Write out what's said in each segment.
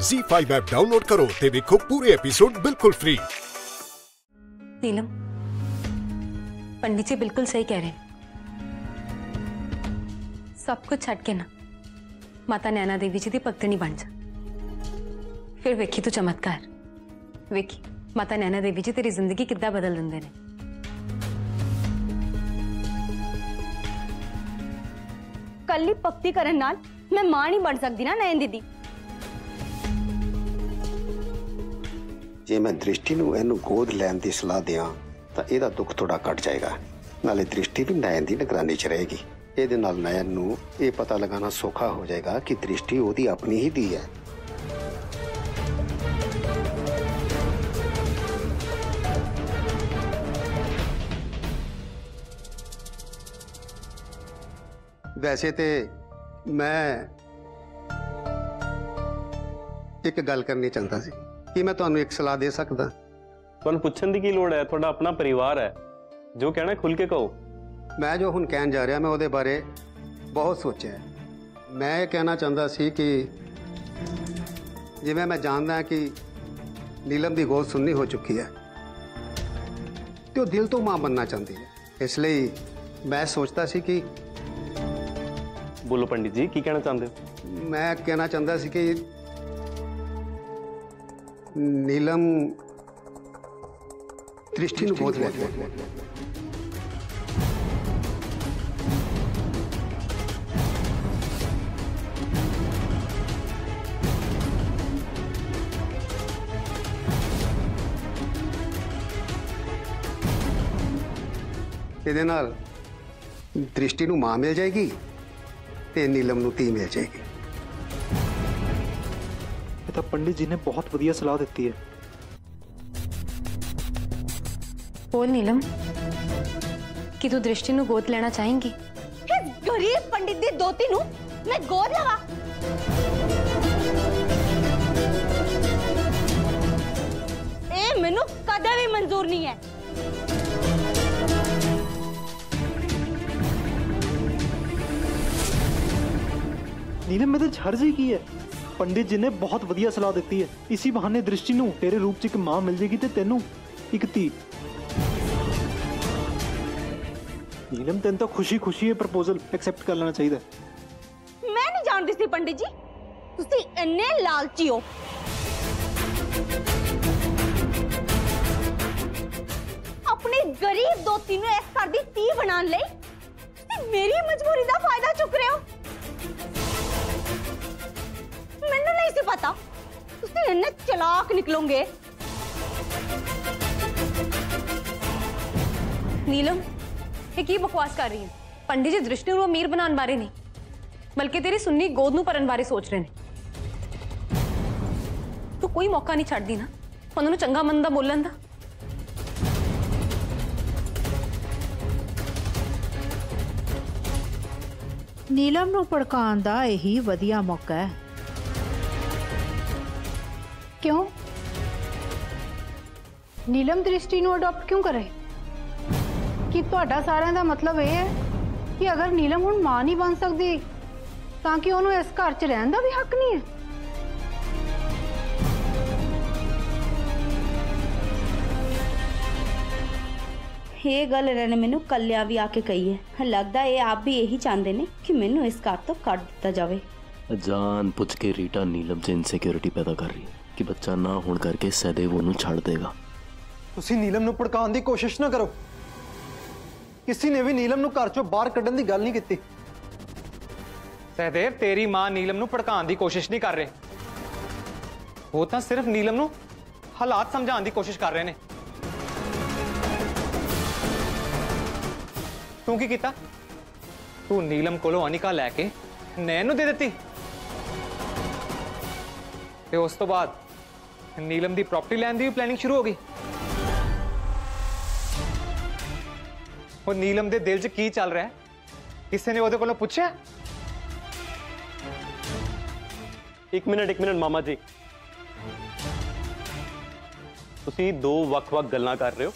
Z5 app download ਕਰੋ ਤੇ ਵੇਖੋ ਪੂਰੇ ਐਪੀਸੋਡ ਬਿਲਕੁਲ ਫ੍ਰੀ नीलम पंडित जी बिल्कुल सही कह रहे हैं सब कुछ छट के ना माता नैना देवी जी की भक्तनी बन जा फिर वेखी तू चमत्कार वेखी माता नैना देवी जी तेरी जिंदगी किद्दां बदल देंगे ने ਕੱਲੀ ਭਗਤੀ ਕਰਨ ਨਾਲ ਮੈਂ ਮਾਂ ਨਹੀਂ ਬਣ ਸਕਦੀ ਨਾ ਨੈਣ ਦੀਦੀ ਜੇ ਮੈਂ ਦ੍ਰਿਸ਼ਟੀ ਨੂੰ ਇਹਨੂੰ ਗੋਦ ਲੈਣ ਦੀ ਸਲਾਹ ਦਿਆਂ ਤਾਂ ਇਹਦਾ ਦੁੱਖ ਥੋੜਾ ਘਟ ਜਾਏਗਾ ਨਾਲੇ ਦ੍ਰਿਸ਼ਟੀ ਵੀ ਨੈਣ ਦੀ ਨਿਗਰਾਨੀ 'ਚ ਰਹੇਗੀ ਇਹਦੇ ਨਾਲ ਨੈਣ ਨੂੰ ਇਹ ਪਤਾ ਲਗਾਉਣਾ ਸੌਖਾ ਹੋ ਜਾਏਗਾ ਕਿ ਦ੍ਰਿਸ਼ਟੀ ਉਹਦੀ ਆਪਣੀ ਹੀ ਦੀ ਹੈ ਵੈਸੇ ਤੇ ਮੈਂ ਇੱਕ ਗੱਲ ਕਰਨੀ ਚਾਹੁੰਦਾ ਸੀ ਕੀ ਮੈਂ ਤੁਹਾਨੂੰ ਇੱਕ ਸਲਾਹ ਦੇ ਸਕਦਾ ਤੁਹਾਨੂੰ ਪੁੱਛਣ ਦੀ ਕੀ ਲੋੜ ਹੈ ਤੁਹਾਡਾ ਆਪਣਾ ਪਰਿਵਾਰ ਹੈ ਜੋ ਕਹਿਣਾ ਖੁੱਲ ਕੇ ਕਹੋ ਮੈਂ ਜੋ ਹੁਣ ਕਹਿਣ ਜਾ ਰਿਹਾ ਮੈਂ ਉਹਦੇ ਬਾਰੇ ਬਹੁਤ ਸੋਚਿਆ ਹੈ। ਮੈਂ ਇਹ ਕਹਿਣਾ ਚਾਹੁੰਦਾ ਸੀ ਕਿ ਜਿਵੇਂ ਮੈਂ ਜਾਣਦਾ ਹਾਂ ਕਿ ਨੀਲਮ ਦੀ ਗੋਦ ਸੁੰਨੀ ਹੋ ਚੁੱਕੀ ਹੈ ਤੇ ਉਹ ਦਿਲ ਤੋਂ ਮਾਂ ਬਣਨਾ ਚਾਹੁੰਦੀ ਹੈ ਇਸ ਲਈ ਮੈਂ ਸੋਚਦਾ ਸੀ ਕਿ ਬੋਲੋ ਪੰਡਿਤ ਜੀ ਕੀ ਕਹਿਣਾ ਚਾਹੁੰਦੇ ਹੋ ਮੈਂ ਕਹਿਣਾ ਚਾਹੁੰਦਾ ਸੀ ਕਿ ਨੀਲਮ ਦ੍ਰਿਸ਼ਟੀ ਨੂੰ ਗੋਦ ਲੈ ਲੈ ਇਹਦੇ ਨਾਲ ਦ੍ਰਿਸ਼ਟੀ ਨੂੰ ਮਾਂ ਮਿਲ ਜਾਏਗੀ ਤੇ ਨੀਲਮ ਨੂੰ ਧੀ ਮਿਲ ਜਾਏਗੀ ये तो पंडित जी ने बहुत बढ़िया सलाह दी है। बोल नीलम कि तू दृष्टि नु गोद लेना चाहेंगी? गरीब पंडित दी दोती नु मैं गोद लवा। ए मेनू कदे भी मंजूर नहीं है। नीलम मैं तो जी की है। ਪੰਡਿਤ ਜੀ ਨੇ ਬਹੁਤ ਵਧੀਆ ਸਲਾਹ ਦਿੱਤੀ ਹੈ ਇਸੇ ਬਹਾਨੇ ਦ੍ਰਿਸ਼ਟੀ ਨੂੰ ਤੇਰੇ ਰੂਪ ਚ ਇੱਕ ਮਾਂ ਮਿਲ ਜੇਗੀ ਤੇ ਤੈਨੂੰ ਇੱਕ ਧੀ ਨੀਲਮ ਤੈਨੂੰ ਤਾਂ ਖੁਸ਼ੀ-ਖੁਸ਼ੀ ਇਹ ਪ੍ਰਪੋਜ਼ਲ ਐਕਸੈਪਟ ਕਰ ਲੈਣਾ ਚਾਹੀਦਾ ਹੈ। ਮੈਂ ਨਹੀਂ ਜਾਣਦੀ ਸੀ ਪੰਡਿਤ ਜੀ ਤੁਸੀਂ ਇੰਨੇ ਲਾਲਚੀ ਹੋ ਆਪਣੀ ਗਰੀਬ ਦੋਤੀ ਨੂੰ ਇਸ ਘਰ ਦੀ ਧੀ ਬਣਾਉਣ ਲਈ ਤੁਸੀਂ ਮੇਰੀ ਮਜਬੂਰੀ ਦਾ ਫਾਇਦਾ ਚੁੱਕ ਰਹੇ ਹੋ ਮੈਨੂੰ ਨਹੀਂ ਸੀ ਪਤਾ ਤੁਸੀਂ ਇੰਨੇ ਚਲਾਕ ਨਿਕਲੋਗੇ नीलम ये की बकवास कर रही है पंडित जी दृष्टि ਨੂੰ ਅਮੀਰ ਬਣਾਉਣ ਬਾਰੇ ਨਹੀਂ ਬਲਕਿ ਤੇਰੀ ਸੁੰਨੀ ਗੋਦ ਨੂੰ ਭਰਨ ਬਾਰੇ ਸੋਚ ਰਹੇ ਨੇ ਤੂੰ ਕੋਈ ਮੌਕਾ ਨਹੀਂ ਛੱਡਦੀ ਨਾ ਉਹਨਾਂ ਨੂੰ ਚੰਗਾ ਮੰਦਾ ਬੋਲਣ ਦਾ ਨੀਲਮ ਨੂੰ ਭੜਕਾਉਣ ਦਾ ਇਹੀ ਵਧੀਆ ਮੌਕਾ ਹੈ ਕਿਉਂ ਨੀਲਮ ਦ੍ਰਿਸ਼ਟੀ ਨੂੰ ਅਡਾਪਟ ਕਿਉਂ ਕਰੇ ਕੀ ਤੁਹਾਡਾ ਸਾਰਿਆਂ ਦਾ ਮਤਲਬ ਇਹ ਹੈ ਕਿ ਅਗਰ ਨੀਲਮ ਹੁਣ ਮਾਂ ਨਹੀਂ ਬਣ ਸਕਦੀ ਤਾਂ ਕਿ ਉਹਨੂੰ ਇਸ ਘਰ 'ਚ ਰਹਿਣ ਦਾ ਵੀ ਹੱਕ ਨਹੀਂ ਹੈ ਇਹ ਗੱਲ ਇਹਨਾਂ ਨੇ ਮੈਨੂੰ ਕੱਲਿਆ ਵੀ ਆ ਕੇ ਕਹੀ ਹੈ ਲੱਗਦਾ ਇਹ ਆਪ ਵੀ ਇਹੀ ਚਾਹੁੰਦੇ ਨੇ ਕਿ ਮੈਨੂੰ ਇਸ ਘਰ ਤੋਂ ਕੱਢ ਦਿੱਤਾ ਜਾਵੇ ਜਾਨ ਪੁੱਛ ਕੇ ਰੀਟਾ ਨੀਲਮ 'ਚ ਇਨਸਿਕਿਉਰਿਟੀ ਪੈਦਾ ਕਰ ਰਹੀ ਹੈ कि बच्चा ना हो करके सहदेव छड़ देगा। तुसी नीलम भड़काने की कोशिश ना करो। किसी ने भी नीलम घर चो बहर क्ढन की गल नहीं की सहदेव तेरी माँ नीलम भड़काने की कोशिश नहीं कर रहे। वो तो सिर्फ़ नीलम हालात समझाने की कोशिश कर रहे ने। तू की किया तू नीलम को अनिका लैके नैन दे दी ਤੇ ਉਸ ਤੋਂ ਬਾਅਦ ਨੀਲਮ ਦੀ ਪ੍ਰਾਪਰਟੀ ਲੈਣ ਦੀ ਵੀ ਪਲੈਨਿੰਗ ਸ਼ੁਰੂ ਹੋ ਗਈ ਉਹ ਨੀਲਮ ਦੇ ਦਿਲ 'ਚ ਕੀ ਚੱਲ ਰਿਹਾ ਹੈ ਕਿਸੇ ਨੇ ਉਹਦੇ ਕੋਲੋਂ ਪੁੱਛਿਆ ਇੱਕ ਮਿੰਟ ਇੱਕ ਮਿੰਟ ਮਾਮਾ ਜੀ ਤੁਸੀਂ ਦੋ ਵੱਖ-ਵੱਖ ਗੱਲਾਂ ਕਰ ਰਹੇ ਹੋ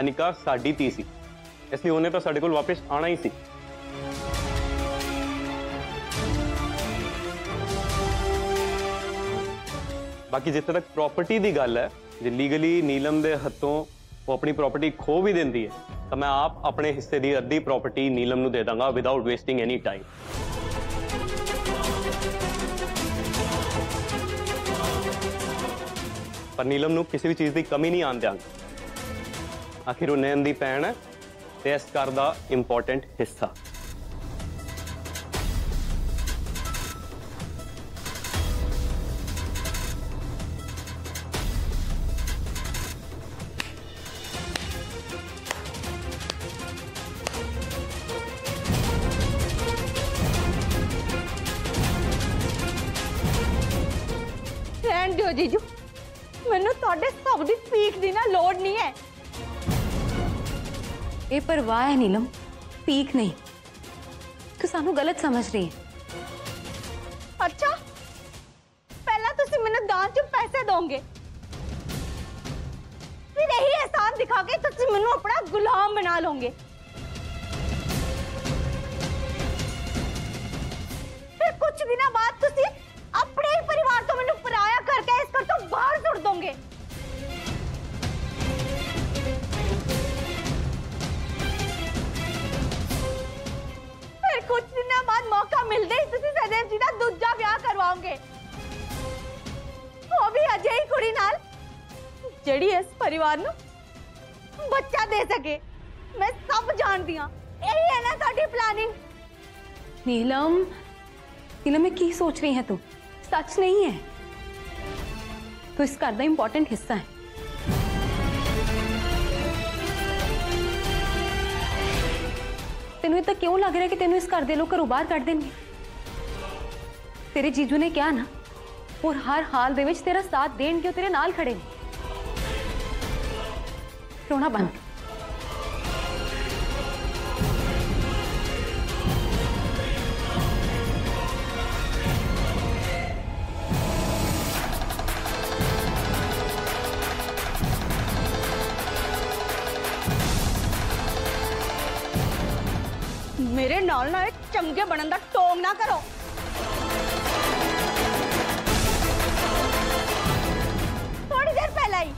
ਅਨਿਕਾ ਸਾਡੀ ਧੀ ਸੀ ਇਸ ਲਈ ਉਹਨੇ ਤਾਂ ਸਾਡੇ ਕੋਲ ਵਾਪਸ ਆਣਾ ਹੀ ਸੀ ਬਾਕੀ ਜਿੱਥੇ ਤੱਕ ਪ੍ਰਾਪਰਟੀ ਦੀ ਗੱਲ ਹੈ ਜੇ ਲੀਗਲੀ ਨੀਲਮ ਦੇ ਹੱਥੋਂ ਉਹ ਆਪਣੀ ਪ੍ਰਾਪਰਟੀ ਖੋ ਵੀ ਦਿੰਦੀ ਹੈ ਤਾਂ ਮੈਂ ਆਪ ਆਪਣੇ ਹਿੱਸੇ ਦੀ ਅੱਧੀ ਪ੍ਰਾਪਰਟੀ ਨੀਲਮ ਨੂੰ ਦੇ ਦਾਂਗਾ ਵਿਦਆਊਟ ਵੇਸਟਿੰਗ ਐਨੀ ਟਾਈਮ ਪਰ ਨੀਲਮ ਨੂੰ ਕਿਸੇ ਵੀ ਚੀਜ਼ ਦੀ ਕਮੀ ਨਹੀਂ ਆਉਣ ਦਿਆਂਗਾ ਆਖਿਰ ਉਹ ਨੈਣ ਦੀ ਭੈਣ ਹੈ ਤੇ ਇਸ ਘਰ ਦਾ ਇੰਪੋਰਟੈਂਟ ਹਿੱਸਾ ਰਹਿਣ ਦਿਓ ਜੀਜੂ ਮੈਨੂੰ ਤੁਹਾਡੇ ਸਭ ਦੀ ਪੀਕ ਦੀ ਨਾ ਲੋੜ ਨਹੀਂ ਹੈ ਇਹ ਪਰਵਾਹ ਹੈ ਨੀਲਮ ਪੀਕ ਨਹੀਂ ਤੂੰ ਸਾਨੂੰ ਗਲਤ ਸਮਝ ਰਹੀ ਹੈ ਅੱਛਾ ਪਹਿਲਾਂ ਤੁਸੀਂ ਮੈਨੂੰ ਦਾਨ ਚ ਪੈਸੇ ਦੋਗੇ ਫਿਰ ਇਹੀ ਅਹਿਸਾਨ ਦਿਖਾ ਕੇ ਤੁਸੀਂ ਮੈਨੂੰ ਆਪਣਾ ਗੁਲਾਮ ਬਣਾ ਲਓਗੇ ਫਿਰ ਕੁਝ ਦਿਨਾਂ ਬਾਅਦ ਤੁਸੀਂ ਕੁੜੀ ਨਾਲ ਜਿਹੜੀ ਇਸ ਪਰਿਵਾਰ ਨੂੰ ਬੱਚਾ ਦੇ ਸਕੇ ਮੈਂ ਸਭ ਜਾਣਦੀ ਹਾਂ ਇਹੀ ਹੈ ਨਾ ਤੁਹਾਡੀ ਪਲਾਨਿੰਗ नीलम नीलम में की सोच रही है तू सच नहीं है तो इस घर का इंपॉर्टेंट हिस्सा है ਤੈਨੂੰ ਇਹ ਤਾਂ ਕਿਉਂ ਲੱਗ ਰਿਹਾ ਕਿ ਤੈਨੂੰ ਇਸ ਘਰ ਦੇ ਲੋਕ ਘਰੋਂ ਬਾਹਰ ਕੱਢ ਦੇਣਗੇ ਤੇਰੇ ਜੀਜੂ ਨੇ ਕਿਹਾ ਨਾ ਉਹ ਹਰ ਹਾਲ ਦੇ ਵਿੱਚ ਤੇਰਾ ਸਾਥ ਦੇਣਗੇ ਉਹ ਤੇਰੇ ਨਾਲ ਖੜੇ ਨੇ ਰੋਣਾ ਬੰਦ ਕਰ। ਮੇਰੇ ਨਾਲ ਨਾ ਇਹ ਚੰਗੇ ਬਣਨ ਦਾ ਟੋਂਗ ਨਾ ਕਰੋ ਲਈ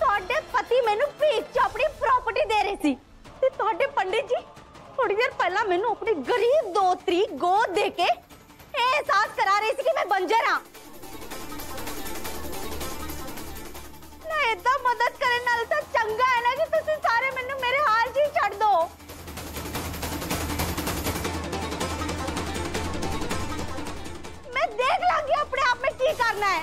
ਤੁਹਾਡੇ ਪਤੀ ਮੈਨੂੰ ਭੀਖ ਚ ਆਪਣੀ ਪ੍ਰਾਪਰਟੀ ਦੇ ਰਹੇ ਸੀ ਤੇ ਤੁਹਾਡੇ ਪੰਡਿਤ ਜੀ ਥੋੜੀ ਦੇਰ ਪਹਿਲਾਂ ਮੈਨੂੰ ਆਪਣੀ ਗਰੀਬ ਦੋਤਰੀ ਗੋਦ ਦੇ ਕੇ ਇਹ ਅਹਿਸਾਸ ਕਰਾ ਰਹੇ ਸੀ ਕਿ ਮੈਂ ਬੰਜਰ ਹਾਂ ਨਾ ਇਦਾਂ ਮਦਦ ਕਰਨ ਨਾਲ ਤਾਂ ਚੰਗਾ ਹੈ ਨਾ ਕਿ ਤੁਸੀਂ ਸਾਰੇ ਮੈਨੂੰ ਮੇਰੇ ਹਾਲ ਜੀ ਛੱਡ ਦੋ ਮੈਂ ਦੇਖ ਲਾਂਗੀ ਆਪਣੇ ਆਪ ਵਿੱਚ ਕੀ ਕਰਨਾ ਹੈ